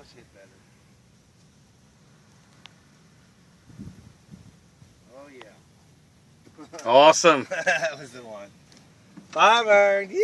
was hit better. Oh yeah. Awesome. that was the one. Five iron. Yeah.